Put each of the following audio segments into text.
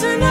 tonight.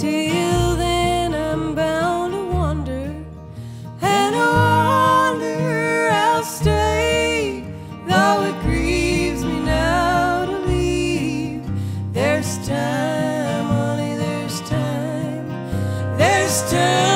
Till then, I'm bound to wander, and I'll stay. Though it grieves me now to leave, there's time, only there's time, there's time.